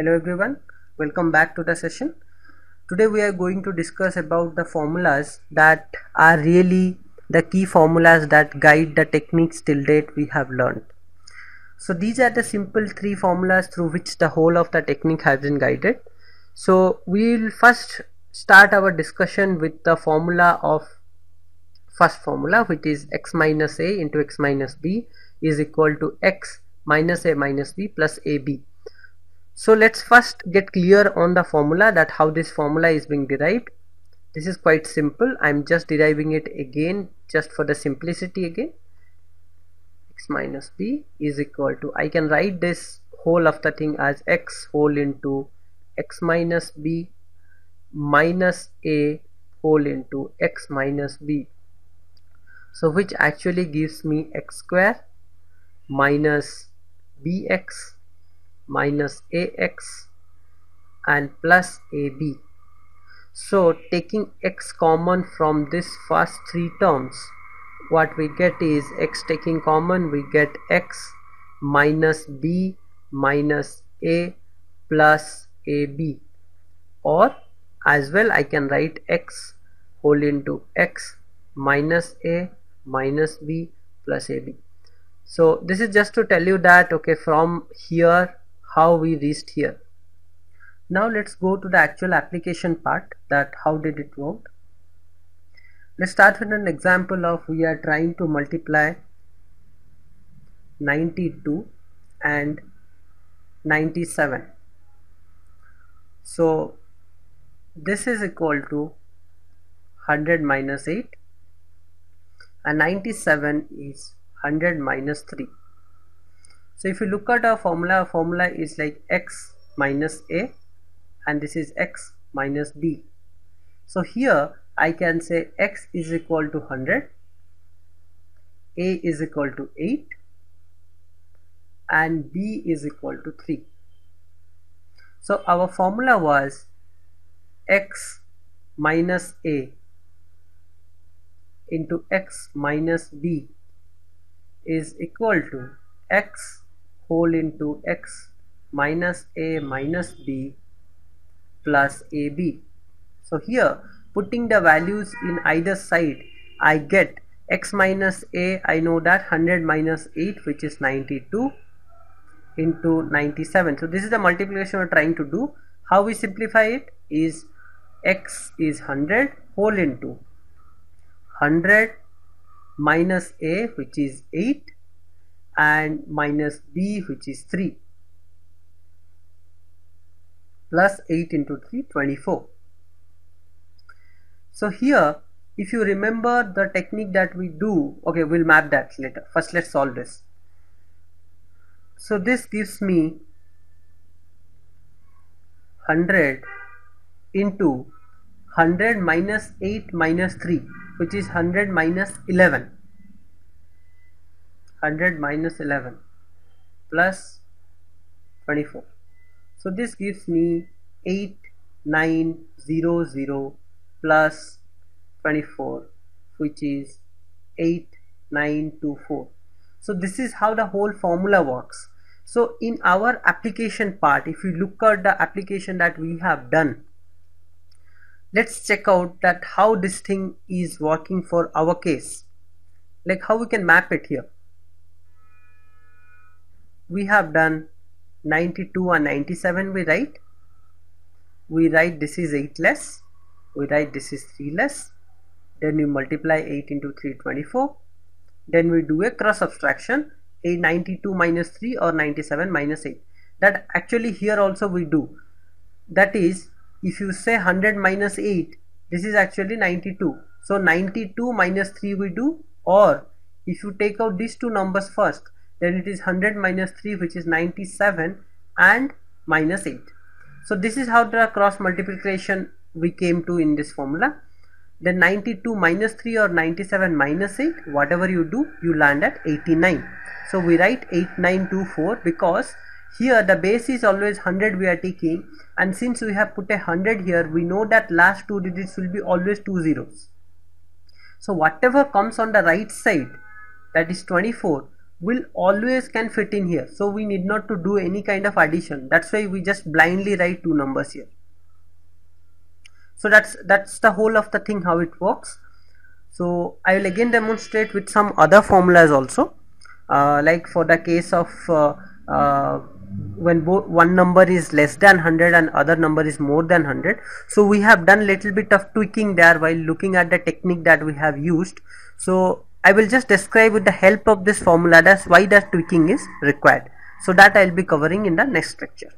hello everyone. Welcome back to the session. Today we are going to discuss about the formulas that are really the key formulas that guide the techniques till date we have learned. So these are the simple three formulas through which the whole of the technique has been guided. So we will first start our discussion with the formula of first formula which is x minus a into x minus b is equal to x minus a minus b plus ab so let's first get clear on the formula that how this formula is being derived. This is quite simple. I'm just deriving it again just for the simplicity again. x minus b is equal to, I can write this whole of the thing as x whole into x minus b minus a whole into x minus b. So which actually gives me x square minus bx minus ax and plus ab so taking x common from this first three terms what we get is x taking common we get x minus b minus a plus ab or as well I can write x whole into x minus a minus b plus ab so this is just to tell you that okay from here how we reached here. Now let's go to the actual application part that how did it work? Let's start with an example of we are trying to multiply 92 and 97 so this is equal to 100 minus 8 and 97 is 100 minus 3 so if you look at our formula formula is like x minus a and this is x minus b. So here I can say x is equal to 100 a is equal to 8 and b is equal to 3 so our formula was x minus a into x minus b is equal to x whole into x minus a minus b plus ab so here putting the values in either side I get x minus a I know that 100 minus 8 which is 92 into 97 so this is the multiplication we're trying to do. How we simplify it is x is 100 whole into 100 minus a which is 8 and minus b which is 3 plus 8 into 3 24 so here if you remember the technique that we do okay we'll map that later. First let's solve this. So this gives me 100 into 100 minus 8 minus 3 which is 100 minus 11 100 minus 11 plus 24 so this gives me 8900 plus 24 which is 8924 so this is how the whole formula works. So in our application part if you look at the application that we have done let's check out that how this thing is working for our case. Like how we can map it here we have done 92 and 97 we write. We write this is 8 less we write this is 3 less then we multiply 8 into 3 24 then we do a cross subtraction a 92 minus 3 or 97 minus 8 that actually here also we do. That is if you say 100 minus 8 this is actually 92 so 92 minus 3 we do or if you take out these two numbers first then it is 100 minus 3 which is 97 and minus 8 so this is how the cross multiplication we came to in this formula. Then 92 minus 3 or 97 minus 8 whatever you do you land at 89 so we write 8924 because here the base is always 100 we are taking and since we have put a 100 here we know that last two digits will be always two zeros. So whatever comes on the right side that is 24 will always can fit in here. So we need not to do any kind of addition. That's why we just blindly write two numbers here. So that's that's the whole of the thing how it works. So I will again demonstrate with some other formulas also. Uh, like for the case of uh, uh, when one number is less than 100 and other number is more than 100 so we have done little bit of tweaking there while looking at the technique that we have used. So I will just describe with the help of this formula. That's why that tweaking is required. So that I'll be covering in the next lecture